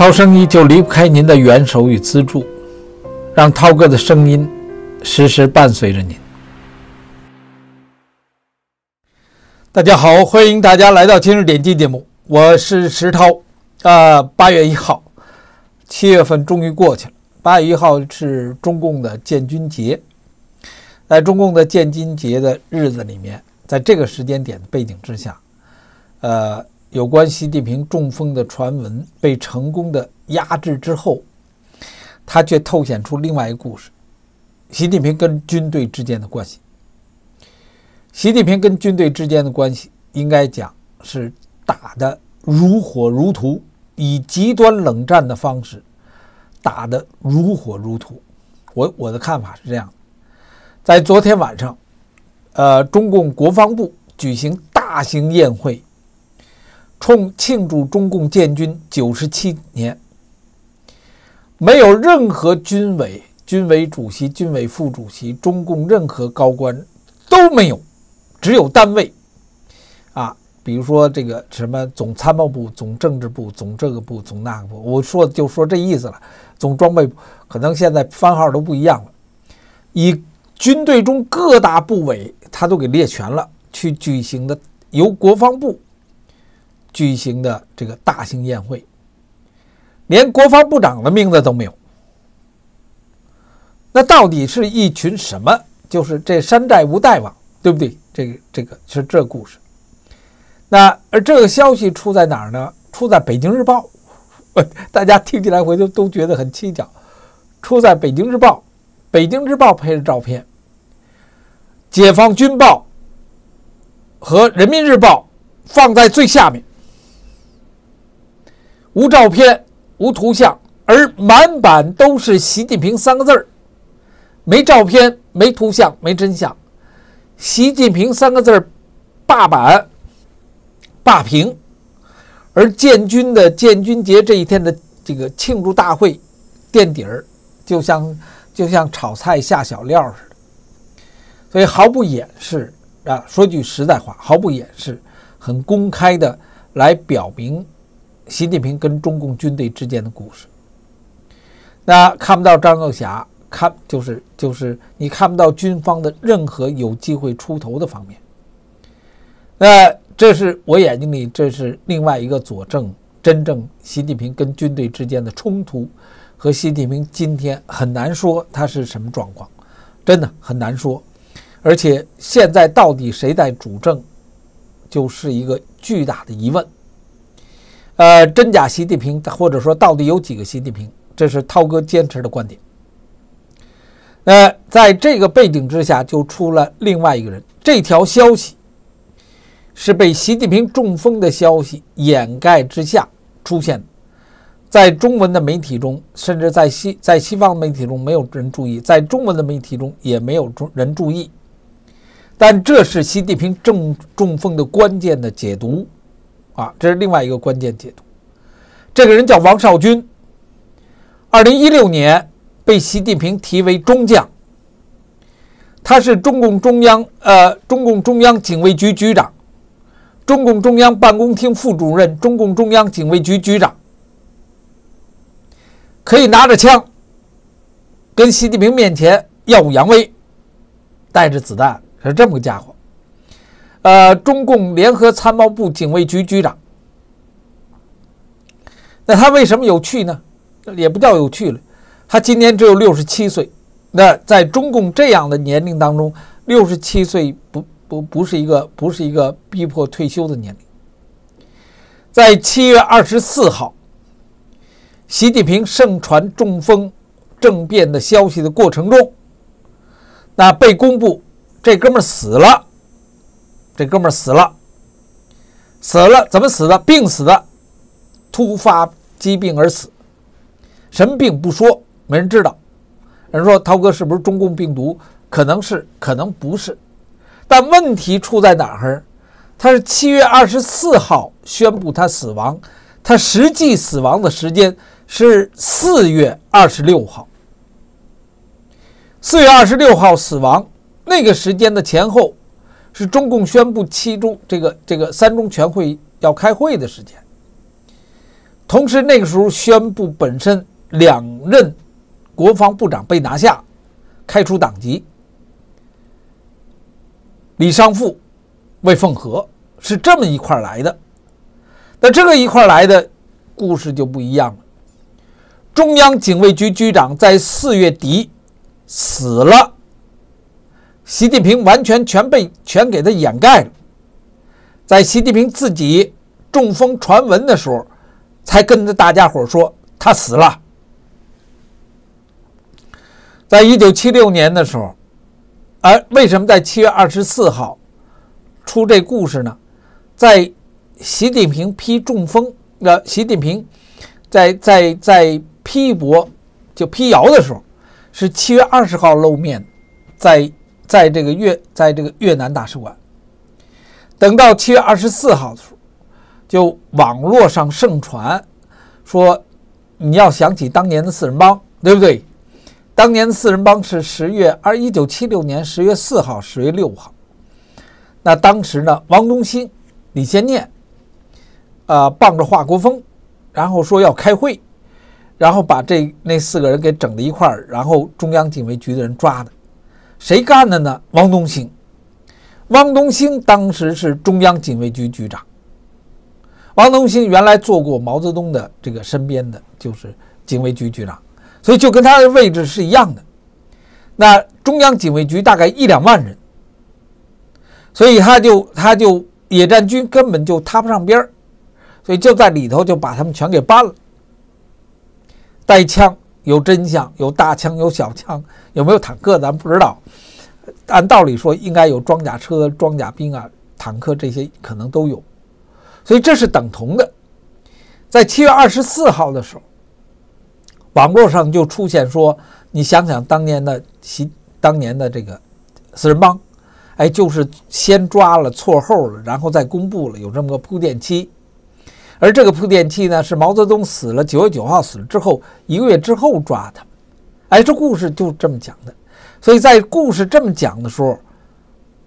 涛声依旧离不开您的援手与资助，让涛哥的声音时时伴随着您。大家好，欢迎大家来到今日点击节目，我是石涛。啊，八月一号，七月份终于过去了。八月一号是中共的建军节，在中共的建军节的日子里面，在这个时间点的背景之下，呃。有关习近平中风的传闻被成功的压制之后，他却透显出另外一个故事：习近平跟军队之间的关系。习近平跟军队之间的关系，应该讲是打得如火如荼，以极端冷战的方式打得如火如荼。我我的看法是这样在昨天晚上，呃，中共国防部举行大型宴会。冲庆祝中共建军九十七年，没有任何军委、军委主席、军委副主席、中共任何高官都没有，只有单位啊，比如说这个什么总参谋部、总政治部、总这个部、总那个部，我说就说这意思了。总装备可能现在番号都不一样了，以军队中各大部委他都给列全了，去举行的由国防部。举行的这个大型宴会，连国防部长的名字都没有。那到底是一群什么？就是这山寨无大王，对不对？这个这个是这故事。那而这个消息出在哪儿呢？出在《北京日报》。大家听起来回头都觉得很蹊跷。出在《北京日报》，《北京日报》配的照片，《解放军报》和《人民日报》放在最下面。无照片，无图像，而满版都是“习近平”三个字儿，没照片，没图像，没真相。习近平三个字儿霸版霸屏，而建军的建军节这一天的这个庆祝大会垫底儿，就像就像炒菜下小料似的，所以毫不掩饰啊，说句实在话，毫不掩饰，很公开的来表明。习近平跟中共军队之间的故事，那看不到张幼霞，看就是就是你看不到军方的任何有机会出头的方面。那这是我眼睛里，这是另外一个佐证，真正习近平跟军队之间的冲突和习近平今天很难说他是什么状况，真的很难说。而且现在到底谁在主政，就是一个巨大的疑问。呃，真假习近平，或者说到底有几个习近平？这是涛哥坚持的观点。呃，在这个背景之下，就出了另外一个人。这条消息是被习近平中风的消息掩盖之下出现的，在中文的媒体中，甚至在西在西方媒体中没有人注意，在中文的媒体中也没有人注意。但这是习近平中中风的关键的解读。啊，这是另外一个关键解读。这个人叫王少军，二零一六年被习近平提为中将。他是中共中央呃中共中央警卫局局长，中共中央办公厅副主任，中共中央警卫局局长，可以拿着枪跟习近平面前耀武扬威，带着子弹，是这么个家伙。呃，中共联合参谋部警卫局局长，那他为什么有趣呢？也不叫有趣了，他今年只有六十七岁。那在中共这样的年龄当中，六十七岁不不不是一个不是一个逼迫退休的年龄。在七月二十四号，习近平盛传中风政变的消息的过程中，那被公布这哥们儿死了。这哥们儿死了，死了怎么死的？病死的，突发疾病而死。什么病不说，没人知道。人说涛哥是不是中共病毒？可能是，可能不是。但问题出在哪儿？他是七月二十四号宣布他死亡，他实际死亡的时间是四月二十六号。四月二十六号死亡，那个时间的前后。是中共宣布七中这个这个三中全会要开会的时间。同时那个时候宣布本身两任国防部长被拿下，开除党籍。李尚富、魏凤和是这么一块来的。那这个一块来的故事就不一样了。中央警卫局局长在四月底死了，习近平完全全被全给他掩盖了。在习近平自己中风传闻的时候，才跟着大家伙说他死了。在一九七六年的时候，而为什么在七月二十四号出这故事呢？在习近平批中风，呃，习近平在在在批驳就批谣的时候，是七月二十号露面，在在这个越在这个越南大使馆。等到七月二十四号的时候，就网络上盛传说，你要想起当年的四人帮，对不对？当年的四人帮是十月二一九七六年十月四号、十月六号。那当时呢，王东兴、李先念。呃，傍着华国锋，然后说要开会，然后把这那四个人给整在一块儿，然后中央警卫局的人抓的，谁干的呢？汪东兴。汪东兴当时是中央警卫局局长。汪东兴原来做过毛泽东的这个身边的就是警卫局局长，所以就跟他的位置是一样的。那中央警卫局大概一两万人，所以他就他就野战军根本就搭不上边儿。所以就在里头就把他们全给搬了。带枪有真相，有大枪，有小枪，有没有坦克咱不知道。按道理说应该有装甲车、装甲兵啊，坦克这些可能都有。所以这是等同的。在七月二十四号的时候，网络上就出现说：“你想想当年的习，当年的这个四人帮，哎，就是先抓了错后了，然后再公布了，有这么个铺垫期。”而这个铺垫器呢，是毛泽东死了九月九号死了之后一个月之后抓的，哎，这故事就这么讲的。所以在故事这么讲的时候，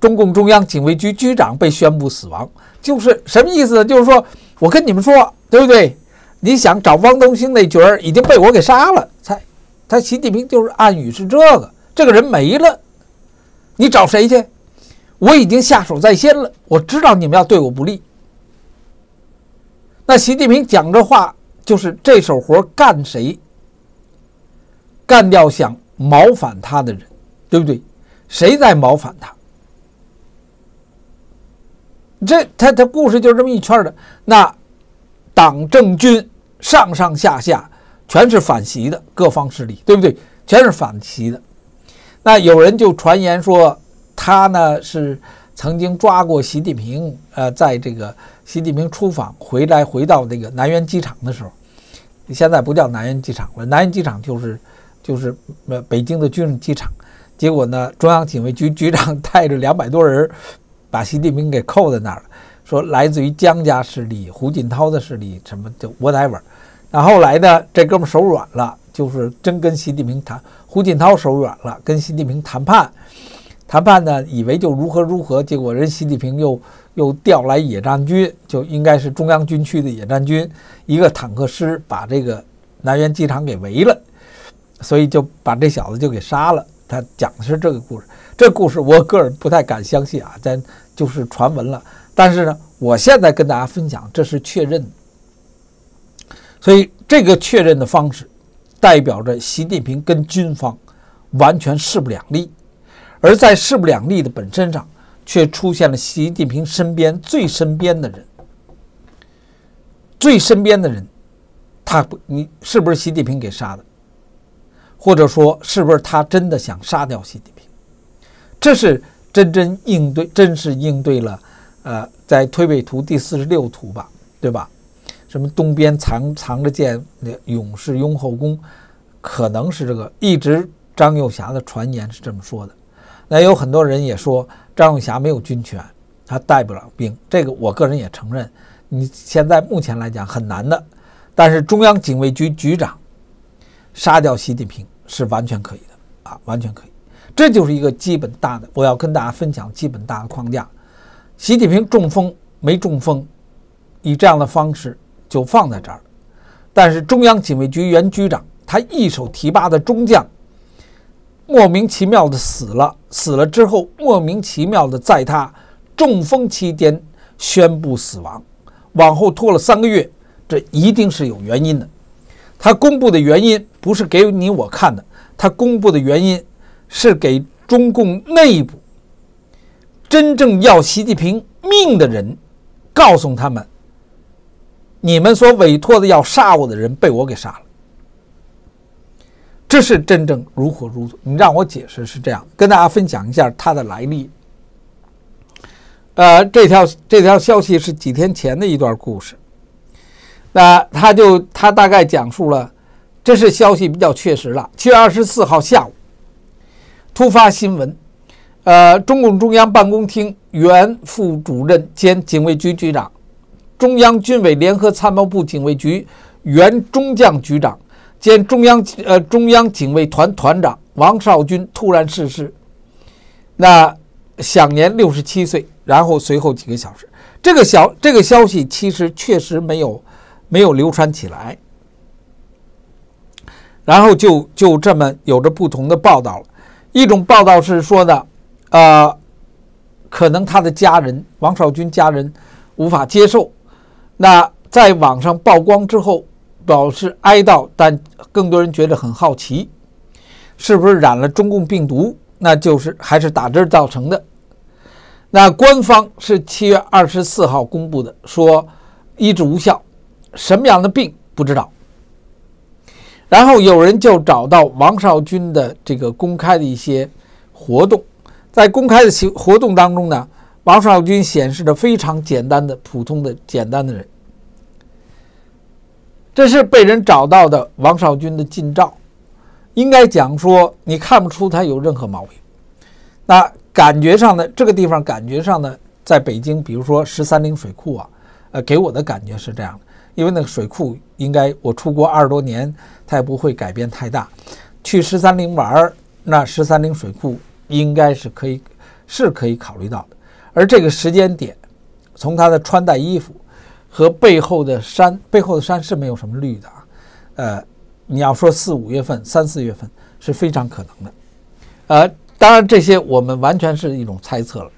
中共中央警卫局局长被宣布死亡，就是什么意思？就是说我跟你们说，对不对？你想找汪东兴那角儿已经被我给杀了，才他习近平就是暗语是这个，这个人没了，你找谁去？我已经下手在先了，我知道你们要对我不利。那习近平讲这话，就是这手活干谁？干掉想谋反他的人，对不对？谁在谋反他？这他他故事就这么一圈的。那党政军上上下下全是反习的各方势力，对不对？全是反习的。那有人就传言说，他呢是曾经抓过习近平，呃，在这个。习近平出访回来，回到那个南苑机场的时候，现在不叫南苑机场了，南苑机场就是就是呃北京的军事机场。结果呢，中央警卫局局长 带着两百多人，把习近平给扣在那儿了，说来自于江家势力、胡锦涛的势力，什么就 whatever。那后来呢，这哥们手软了，就是真跟习近平谈。胡锦涛手软了，跟习近平谈判，谈判呢，以为就如何如何，结果人习近平又。又调来野战军，就应该是中央军区的野战军，一个坦克师把这个南苑机场给围了，所以就把这小子就给杀了。他讲的是这个故事，这故事我个人不太敢相信啊，咱就是传闻了。但是呢，我现在跟大家分享，这是确认。所以这个确认的方式，代表着习近平跟军方完全势不两立，而在势不两立的本身上。却出现了习近平身边最身边的人，最身边的人，他不，你是不是习近平给杀的？或者说，是不是他真的想杀掉习近平？这是真真应对，真是应对了。呃，在推背图第四十六图吧，对吧？什么东边藏藏着剑，勇士雍后宫，可能是这个。一直张幼霞的传言是这么说的。那有很多人也说。张永霞没有军权，他带不了兵，这个我个人也承认。你现在目前来讲很难的，但是中央警卫局局长杀掉习近平是完全可以的啊，完全可以。这就是一个基本大的，我要跟大家分享基本大的框架。习近平中风没中风，以这样的方式就放在这儿。但是中央警卫局原局长他一手提拔的中将，莫名其妙的死了，死了之后莫名其妙的在他中风期间宣布死亡，往后拖了三个月，这一定是有原因的。他公布的原因不是给你我看的，他公布的原因是给中共内部真正要习近平命的人，告诉他们，你们所委托的要杀我的人被我给杀了。这是真正如火如荼。你让我解释是这样，跟大家分享一下它的来历。呃，这条这条消息是几天前的一段故事。那他就他大概讲述了，这是消息比较确实了。七月二十四号下午，突发新闻，呃，中共中央办公厅原副主任兼警卫局局长，中央军委联合参谋部警卫局原中将局长。兼中央呃中央警卫团团长王少军突然逝世，那享年六十七岁。然后随后几个小时，这个消这个消息其实确实没有没有流传起来。然后就就这么有着不同的报道了。一种报道是说的，呃，可能他的家人王少军家人无法接受。那在网上曝光之后。表示哀悼，但更多人觉得很好奇，是不是染了中共病毒？那就是还是打针造成的。那官方是七月二十四号公布的，说医治无效，什么样的病不知道。然后有人就找到王少军的这个公开的一些活动，在公开的活活动当中呢，王少军显示着非常简单的、普通的、简单的人。这是被人找到的王少军的近照，应该讲说你看不出他有任何毛病。那感觉上呢，这个地方感觉上呢，在北京，比如说十三陵水库啊，呃，给我的感觉是这样的，因为那个水库应该我出国二十多年，它也不会改变太大。去十三陵玩，那十三陵水库应该是可以是可以考虑到的。而这个时间点，从他的穿戴衣服。和背后的山，背后的山是没有什么绿的啊，呃，你要说四五月份、三四月份是非常可能的，呃，当然这些我们完全是一种猜测了。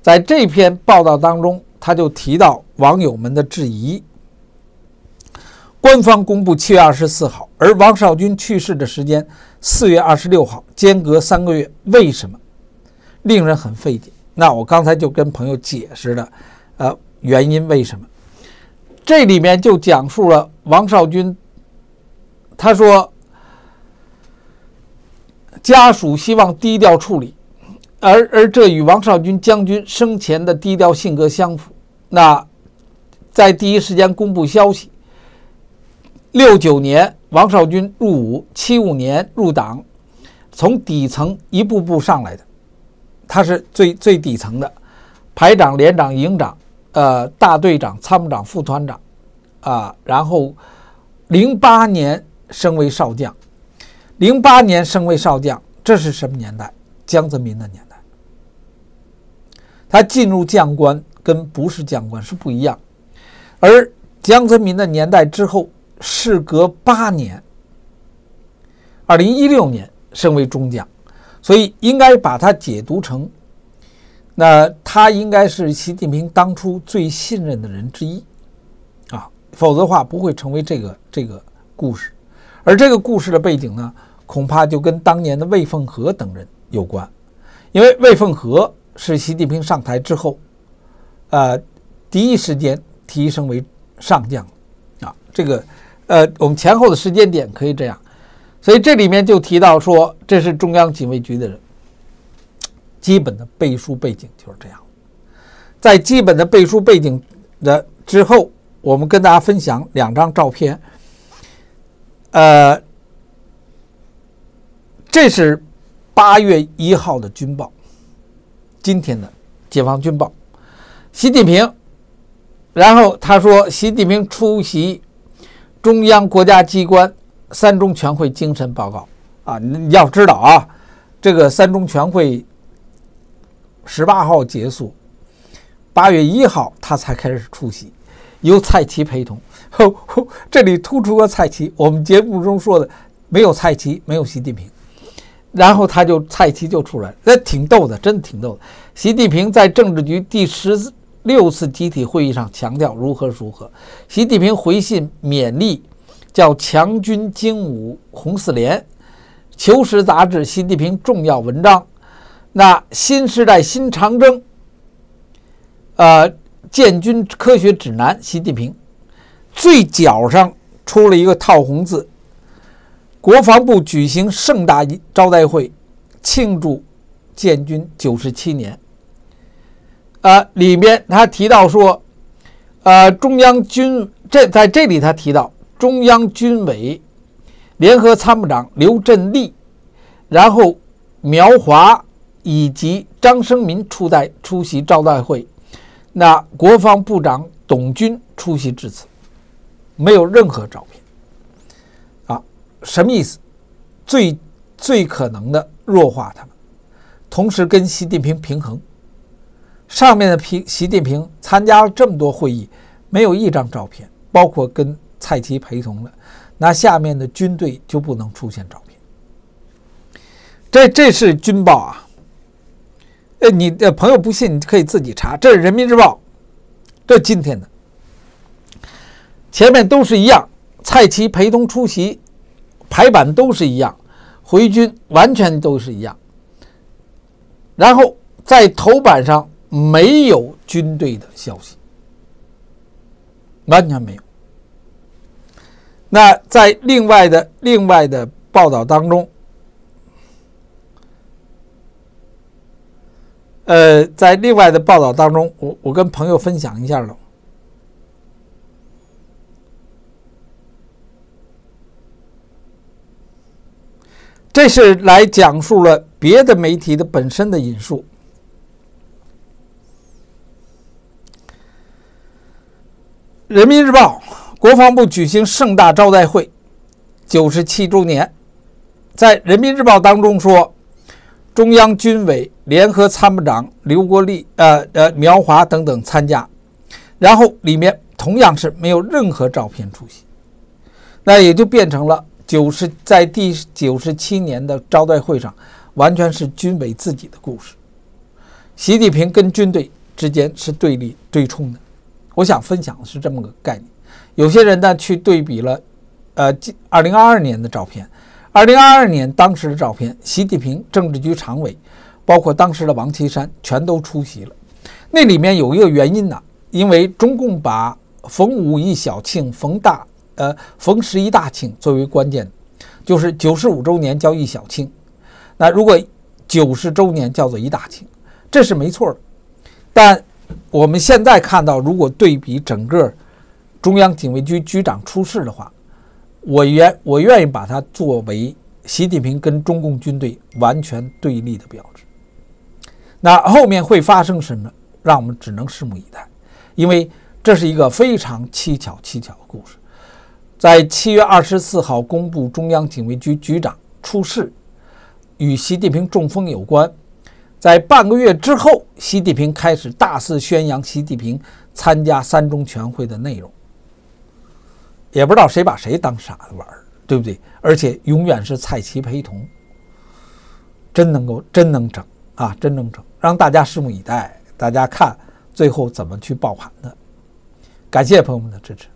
在这篇报道当中，他就提到网友们的质疑。官方公布七月二十四号，而王少军去世的时间四月二十六号，间隔三个月，为什么令人很费解？那我刚才就跟朋友解释了，呃，原因为什么？这里面就讲述了王少军，他说家属希望低调处理，而而这与王少军将军生前的低调性格相符。那在第一时间公布消息，六九年王少军入伍，七五年入党，从底层一步步上来的，他是最最底层的排长、连长、营长。呃，大队长、参谋长、副团长，啊，然后零八年升为少将，零八年升为少将，这是什么年代？江泽民的年代。他进入将官跟不是将官是不一样，而江泽民的年代之后，事隔八年，二零一六年升为中将，所以应该把它解读成。那他应该是习近平当初最信任的人之一，啊，否则的话不会成为这个这个故事。而这个故事的背景呢，恐怕就跟当年的魏凤和等人有关，因为魏凤和是习近平上台之后，呃，第一时间提升为上将，啊，这个，呃，我们前后的时间点可以这样，所以这里面就提到说，这是中央警卫局的人。基本的背书背景就是这样，在基本的背书背景的之后，我们跟大家分享两张照片。呃，这是八月一号的军报，今天的解放军报，习近平，然后他说，习近平出席中央国家机关三中全会精神报告啊，你要知道啊，这个三中全会。十八号结束，八月一号他才开始出席，由蔡奇陪同。这里突出个蔡奇，我们节目中说的没有蔡奇，没有习近平，然后他就蔡奇就出来，那挺逗的，真的挺逗的。习近平在政治局第十六次集体会议上强调如何如何，习近平回信勉励，叫强军精武红四连，《求实》杂志习近平重要文章，那新时代新长征，呃，建军科学指南，习近平。最角上出了一个套红字，国防部举行盛大招待会，庆祝建军九十七年。啊，里面他提到说，呃，中央军这在这里他提到中央军委联合参谋长刘振立，然后苗华以及张生民出代出席招待会，那国防部长董军出席致辞。没有任何照片，啊，什么意思？最最可能的弱化他们，同时跟习近平平衡。上面的平习近平参加了这么多会议，没有一张照片，包括跟蔡奇陪同的，那下面的军队就不能出现照片。这这是军报啊！呃，你的朋友不信，你可以自己查，这是人民日报，这今天的。前面都是一样，蔡奇陪同出席，排版都是一样，回军完全都是一样。然后在头版上没有军队的消息，完全没有。那在另外的另外的报道当中，呃，在另外的报道当中，我我跟朋友分享一下了。这是来讲述了别的媒体的本身的引述，《人民日报》国防部举行盛大招待会，九十七周年，在《人民日报》当中说，中央军委联合参谋长刘国立、呃呃苗华等等参加，然后里面同样是没有任何照片出席，那也就变成了。九十在第九十七年的招待会上，完全是军委自己的故事。习近平跟军队之间是对立对冲的。我想分享的是这么个概念。有些人呢去对比了，呃，二零二二年的照片，二零二二年当时的照片，习近平、政治局常委，包括当时的王岐山全都出席了。那里面有一个原因呢，因为中共把逢五一小庆，逢大。呃，逢十一大庆作为关键，就是九十五周年叫一小庆，那如果九十周年叫做一大庆，这是没错的。但我们现在看到，如果对比整个中央警卫局局长出事的话，我愿我愿意把它作为习近平跟中共军队完全对立的标志。那后面会发生什么，让我们只能拭目以待，因为这是一个非常蹊跷蹊跷的故事。在七月二十四号公布中央警卫局局长出事，与习近平中风有关。在半个月之后，习近平开始大肆宣扬习近平参加三中全会的内容。也不知道谁把谁当傻子玩对不对？而且永远是蔡奇陪同，真能够真能整啊，真能整，让大家拭目以待，大家看最后怎么去爆盘的。感谢朋友们的支持。